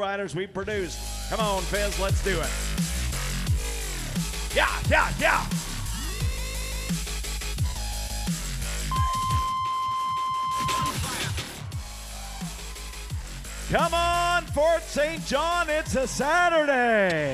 riders we produce. Come on, Fizz, let's do it. Yeah, yeah, yeah. Come on, Fort St. John, it's a Saturday.